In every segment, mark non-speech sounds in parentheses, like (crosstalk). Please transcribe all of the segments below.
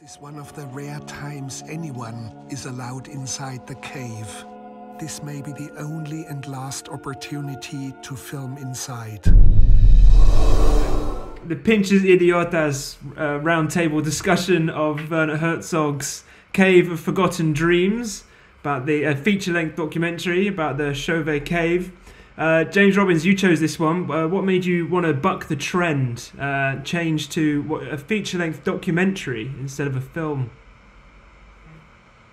This is one of the rare times anyone is allowed inside the cave. This may be the only and last opportunity to film inside. The Pinches Idiotas uh, roundtable discussion of Werner Herzog's Cave of Forgotten Dreams, about the uh, feature length documentary about the Chauvet Cave. Uh, James Robbins, you chose this one. Uh, what made you want to buck the trend, uh, change to what, a feature length documentary instead of a film?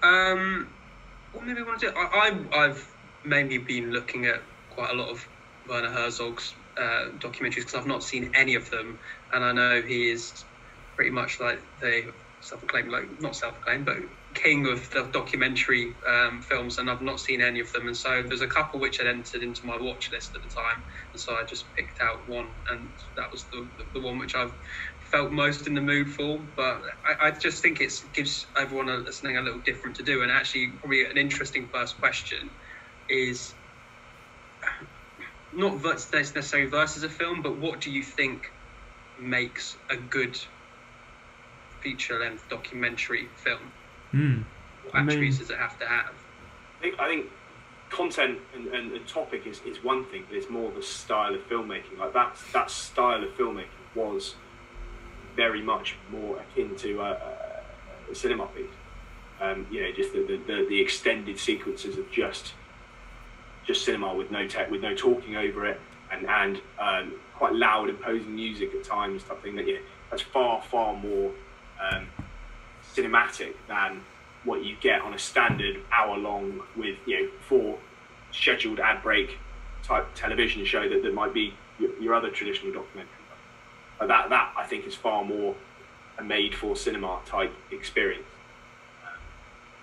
Um, what maybe I want to do? I, I, I've mainly been looking at quite a lot of Werner Herzog's uh, documentaries because I've not seen any of them, and I know he is pretty much like the self-acclaimed, like not self-acclaimed, but king of the documentary um, films, and I've not seen any of them. And so there's a couple which had entered into my watch list at the time, and so I just picked out one, and that was the the one which I've felt most in the mood for. But I, I just think it gives everyone listening a little different to do, and actually probably an interesting first question is not necessarily versus a film, but what do you think makes a good feature length documentary film? Mm. What attributes does it have to have? I think, I think content and, and, and, topic is, is one thing, but it's more the style of filmmaking. Like that, that style of filmmaking was very much more akin to a, a, a cinema piece. Um, you know, just the, the, the, the, extended sequences of just just cinema with no tech, with no talking over it, and and um, quite loud, imposing music at times. Type thing that yeah, that's far far more um, cinematic than what you get on a standard hour long with you know four scheduled ad break type television show that, that might be your, your other traditional documentary. But that that I think is far more a made for cinema type experience.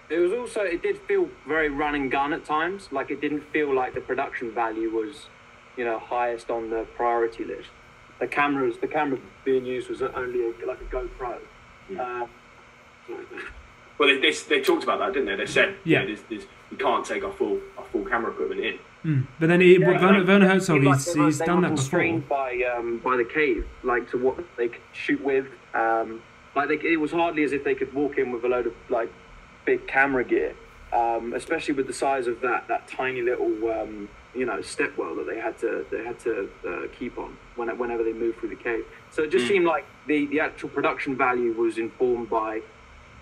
It was also it did feel very run and gun at times. Like it didn't feel like the production value was, you know, highest on the priority list. The cameras, the camera being used was only a, like a GoPro. Mm. Uh, well, they, they, they, talked about that, didn't they? They said, yeah, you know, there's, there's, we can't take our full our full camera equipment in. Mm. But then he, yeah, Werner, Werner Herzog, he's, like, he's done that before. by um, by the cave, like to what they could shoot with. Um, like they, it was hardly as if they could walk in with a load of like big camera gear, um, especially with the size of that that tiny little um, you know stepwell that they had to they had to uh, keep on when, whenever they moved through the cave. So it just mm. seemed like the the actual production value was informed by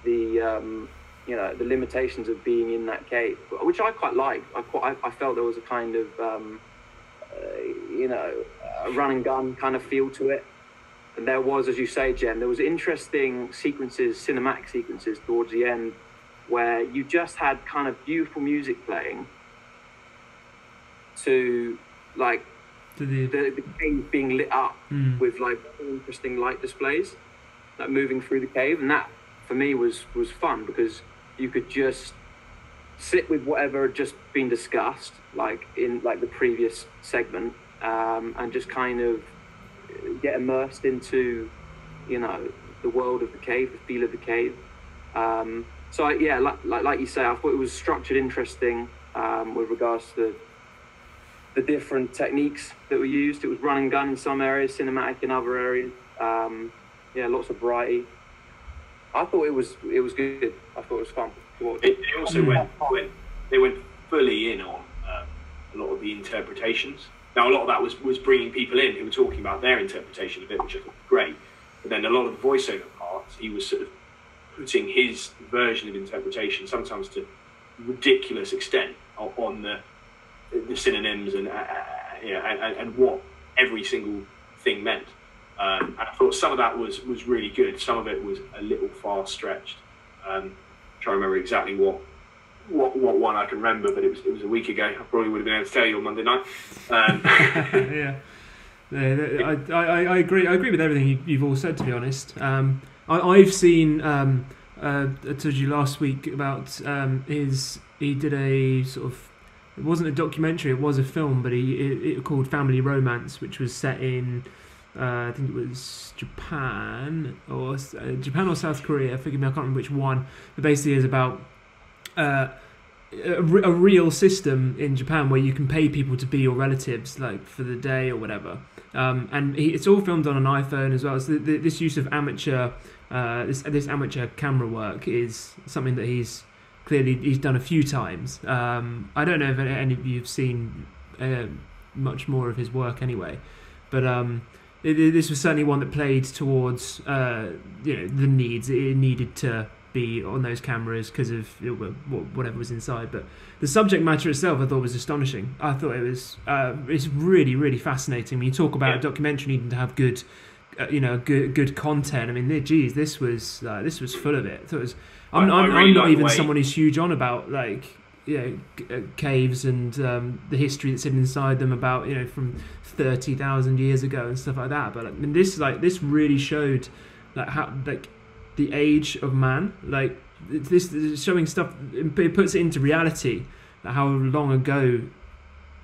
the um, you know the limitations of being in that cave, which I quite liked. I quite, I, felt there was a kind of um, uh, you know a run and gun kind of feel to it. And there was, as you say, Jem, there was interesting sequences, cinematic sequences towards the end, where you just had kind of beautiful music playing to like to the, the, the cave being lit up mm. with like interesting light displays, like moving through the cave, and that for me was was fun because you could just sit with whatever had just been discussed, like in like the previous segment, um, and just kind of get immersed into, you know, the world of the cave, the feel of the cave. Um, so I, yeah, like, like, like you say, I thought it was structured interesting um, with regards to the, the different techniques that were used. It was run and gun in some areas, cinematic in other areas. Um, yeah, lots of variety. I thought it was it was good. I thought it was fun. It, they also went, went they went fully in on um, a lot of the interpretations. Now a lot of that was was bringing people in who were talking about their interpretation of it, which I thought was great. But then a lot of the voiceover parts, he was sort of putting his version of interpretation, sometimes to ridiculous extent, on the the synonyms and uh, uh you know, and, and what every single thing meant. Um, and I thought some of that was was really good. Some of it was a little far stretched. Um, trying to remember exactly what what what one I can remember, but it was it was a week ago. I probably would have been able to tell you on Monday night. Um, (laughs) yeah. Yeah, I, I, I agree. I agree with everything you, have all said. To be honest, um, I, have seen. Um, uh, I told you last week about um, his. He did a sort of. It wasn't a documentary. It was a film, but he it, it called Family Romance, which was set in uh, I think it was Japan or uh, Japan or South Korea. Forgive me, I can't remember which one. But basically, is about uh, a, a, real system in Japan where you can pay people to be your relatives, like for the day or whatever. Um, and he, it's all filmed on an iPhone as well. So the, the, this use of amateur, uh, this this amateur camera work is something that he's clearly he's done a few times. Um, I don't know if any of you've seen uh, much more of his work anyway, but um, this was certainly one that played towards uh, you know the needs. It needed to be on those cameras because of whatever was inside. But the subject matter itself, I thought was astonishing. I thought it was uh, it's really really fascinating. When you talk about yeah. a documentary needing to have good, uh, you know, good good content. I mean, geez, this was uh, this was full of it. So it was. I'm, I, I'm, I really I'm not even someone who's huge on about like you know, uh, caves and um, the history that's hidden inside them about you know from thirty thousand years ago and stuff like that. But I mean, this like this really showed like how like the age of man. Like this, this showing stuff, it puts it into reality. How long ago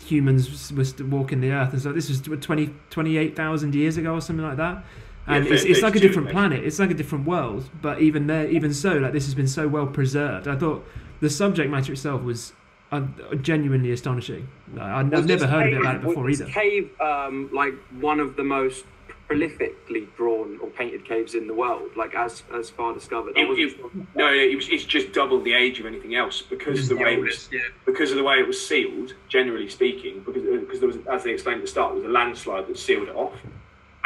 humans was walking the earth, and so this was 20, 28,000 years ago or something like that. And yeah, it's, it's like a different planet. It's like a different world. But even there, even so, like this has been so well preserved. I thought the subject matter itself was uh, genuinely astonishing. I, have never heard cave, of it about it before either. Cave, um, like one of the most prolifically drawn or painted caves in the world, like as as far discovered. It, it, no, it was, it's just double the age of anything else because of the way it was, yeah. because of the way it was sealed. Generally speaking, because because there was, as they explained at the start, there was a landslide that sealed it off.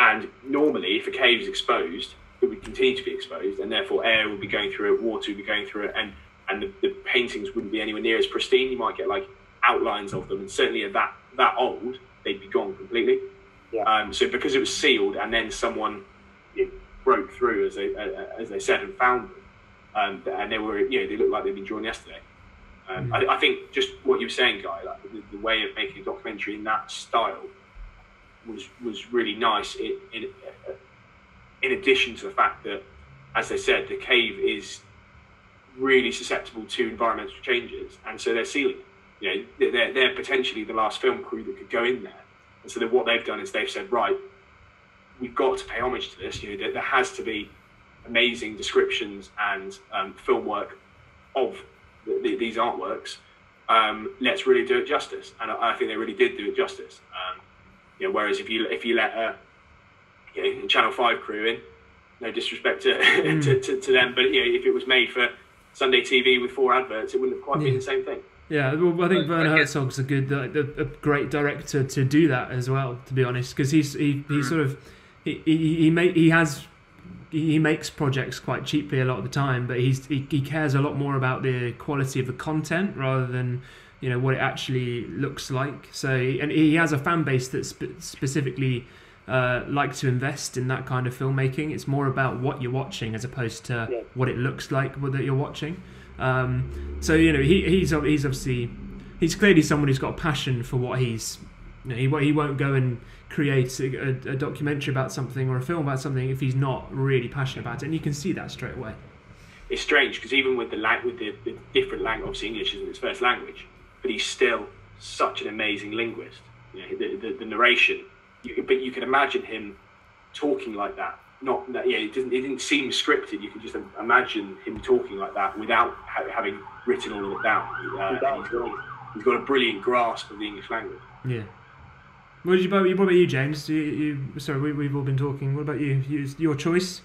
And normally, if a cave is exposed, it would continue to be exposed, and therefore air would be going through it, water would be going through it, and and the, the paintings wouldn't be anywhere near as pristine. You might get like outlines of them, and certainly at that that old, they'd be gone completely. Yeah. Um, so because it was sealed, and then someone broke through, as they uh, as they said, and found them, um, and they were you know they looked like they'd been drawn yesterday. Um, mm. I, I, think just what you were saying, guy, like the, the, way of making a documentary in that style was was really nice. In, in, in addition to the fact that, as they said, the cave is really susceptible to environmental changes, and so they're sealing. You know, they're, they're potentially the last film crew that could go in there and so what they've done is they've said, right, we've got to pay homage to this. You know, there, there has to be amazing descriptions and um, film work of the, the, these artworks. Um, let's really do it justice, and I, I, think they really did do it justice. Um, you know, whereas if you if you let a you know, Channel Five crew in, no disrespect to, (laughs) mm. to, to, to, them, but you know, if it was made for Sunday TV with four adverts, it wouldn't have quite yeah. been the same thing. Yeah, well, I think Werner Herzog's a good, a, a, great director to do that as well. To be honest, because he's he, he mm. sort of he he he, may, he has he makes projects quite cheaply a lot of the time, but he's he, he cares a lot more about the quality of the content rather than you know what it actually looks like. So and he has a fan base that spe- specifically uh, like to invest in that kind of filmmaking. It's more about what you're watching as opposed to yeah. what it looks like that you're watching. Um, so you know he, he's he's obviously he's clearly someone who's got a passion for what he's you know, he, he won't go and create a, a, documentary about something or a film about something if he's not really passionate about it, and you can see that straight away. It's strange because even with the with the, the different language, obviously English isn't his first language, but he's still such an amazing linguist. You know, the, the, the narration, you, but you can imagine him talking like that. Not that yeah it didn't it didn't seem scripted. You can just imagine him talking like that without ha- having written all of it down uh, he's, got, he's got a brilliant grasp of the english language. Yeah. What, did you, what about you james? You, you, sorry we, have all been talking. What about you? you your choice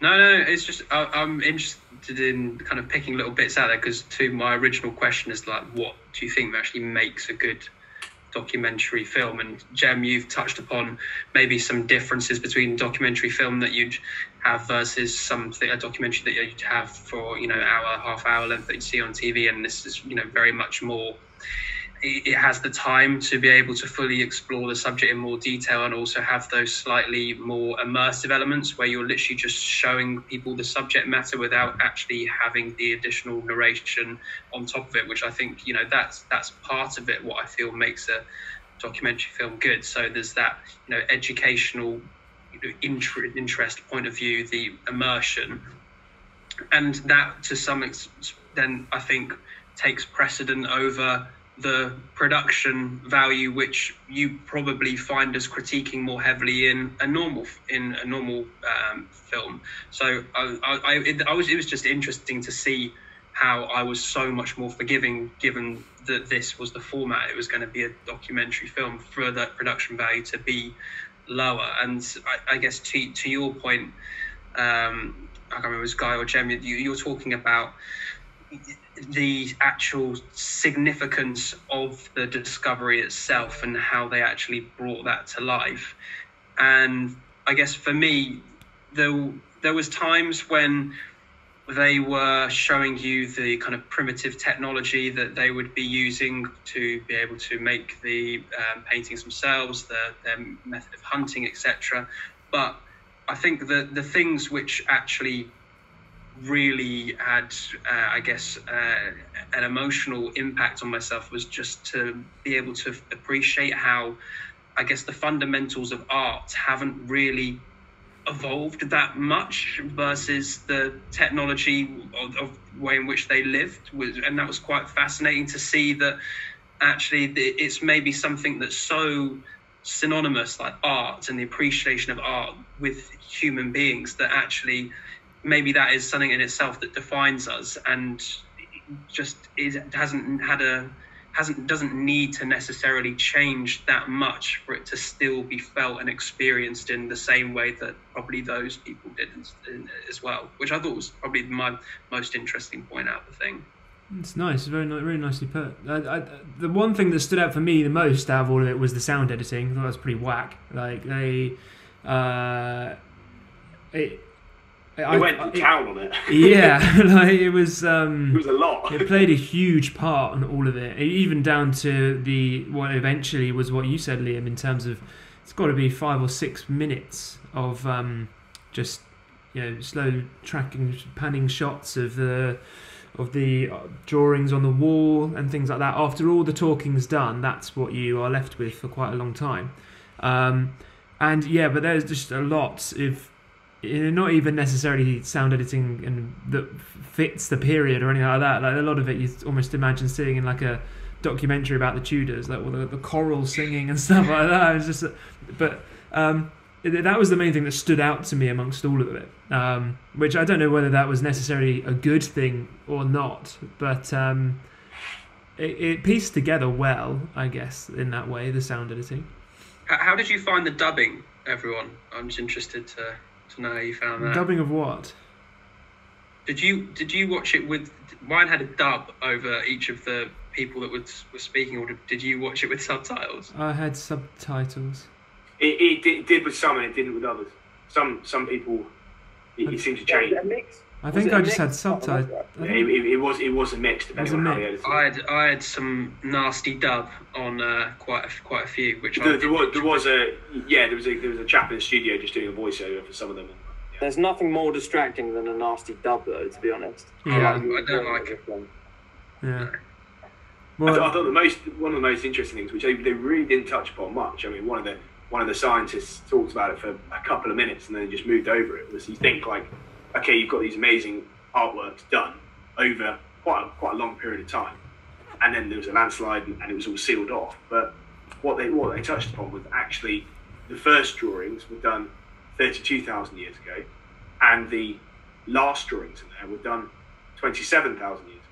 no no it's just I, i'm interested in kind of picking little bits out there because to my original question is like what do you think actually makes a good documentary film. And Jem, you've touched upon maybe some differences between documentary film that you'd have versus something a documentary that you'd have for you know hour, half hour length that you see on TV. And this is you know very much more it has the time to be able to fully explore the subject in more detail and also have those slightly more immersive elements where you're literally just showing people the subject matter without actually having the additional narration on top of it which i think you know that's that's part of it what i feel makes a documentary film good. So there's that you know educational you know, interest point of view the immersion. And that to some extent then i think takes precedent over the production value which you probably find us critiquing more heavily in a normal in a normal um, film so I, I, I, it, I, was it was just interesting to see how I was so much more forgiving given that this was the format. It was going to be a documentary film for that production value to be lower. And I, guess to, to your point, um, I can't remember it was Guy or Jem, you, you're talking about the actual significance of the discovery itself and how they actually brought that to life. And I guess for me, there, there was times when they were showing you the kind of primitive technology that they would be using to be able to make the um, paintings themselves, the, their method of hunting, etc. But I think the the things which actually really had, uh, I guess, uh, an emotional impact on myself was just to be able to appreciate how, I guess, the fundamentals of art haven't really evolved that much versus the technology of, of way in which they lived and that was quite fascinating to see that actually it's maybe something that's so synonymous like art and the appreciation of art with human beings that actually maybe that is something in itself that defines us and just is hasn't had a hasn't doesn't need to necessarily change that much for it to still be felt and experienced in the same way that probably those people did as well, which I thought was probably my most interesting point out of the thing. It's nice, very very nicely put. I, I, the one thing that stood out for me the most out of all of it was the sound editing. I thought that was pretty whack. Like they, uh, it I, went to town on it. (laughs) yeah, (laughs) like it was. Um, it was a lot. it played a huge part on all of it, even down to the what eventually was what you said, Liam, in terms of it's got to be five or six minutes of um, just you know slow tracking, panning shots of the of the uh, drawings on the wall and things like that. After all the talking's done, that's what you are left with for quite a long time. Um, and yeah, but there's just a lot of not even necessarily sound editing and that fits the period or anything like that. Like a lot of it, you almost imagine seeing in like a documentary about the Tudors, like all the, the choral singing and (laughs) stuff like that. Just, but um, that was the main thing that stood out to me amongst all of it. Um, which I don't know whether that was necessarily a good thing or not, but um, it, it pieced together well, I guess, in that way, the sound editing. How did you find the dubbing, everyone? I'm just interested to to know how you found that. Dubbing of what? Did you did you watch it with? Mine had a dub over each of the people that was were speaking, or did, did you watch it with subtitles? I had subtitles. It, it, did, it did with some, and it didn't with others. Some some people it, it seemed to change. Yeah, mix. I think I just had subtitles. Yeah, it, it, was it was a mix depending on how mix. I had I had some nasty dub on uh, quite a, quite a few, which there, there, was, there was a yeah there was a there was a chap in the studio just doing a voiceover for some of them. Yeah. There's nothing more distracting than a nasty dub, though. To be honest, yeah, I, I don't like it. Yeah. Well, I, th- I, thought the most one of the most interesting things, which they, they really didn't touch upon much. I mean, one of the one of the scientists talked about it for a couple of minutes and then just moved over it. Was you think like, okay, you've got these amazing artworks done over quite a, quite a long period of time, and then there was a landslide and, and it was all sealed off. But what they what they touched upon was actually the first drawings were done 32,000 years ago, and the last drawings in there were done 27,000 years ago.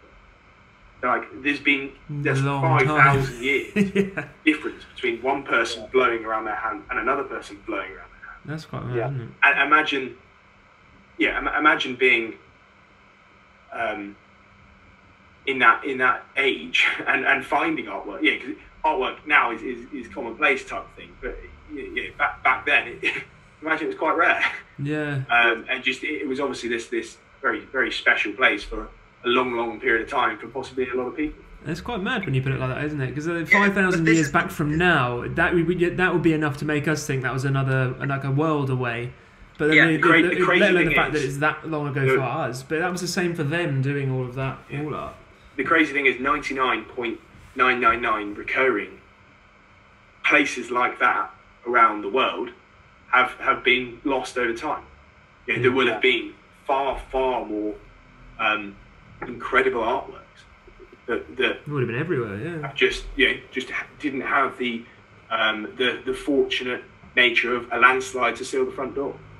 So like, there's been there's 5,000 (laughs) years yeah. difference between one person blowing around their hand and another person blowing around their hand. That's quite mad, yeah. And imagine, yeah, imagine being um, in that in that age (laughs) and, and finding artwork. Yeah, because artwork now is, is, is commonplace type thing, but yeah, back back then, it, (laughs) imagine it was quite rare. Yeah. Um, and just it, it was obviously this this very very special place for a long long period of time for possibly a lot of people. It's quite mad when you put it like that, isn't it? Because uh, five thousand years back from now, that would that would be enough to make us think that was another like a world away. But yeah, the, the, the, the, let alone the fact is, that it's that long ago for us. But that was the same for them doing all of that yeah. all up. The crazy thing is ninety nine point nine nine nine recurring places like that around the world have have been lost over time. You know, there would have been far far more um, incredible artworks that that would have been everywhere. Yeah, just you know, just didn't have the um, the the fortunate nature of a landslide to seal the front door.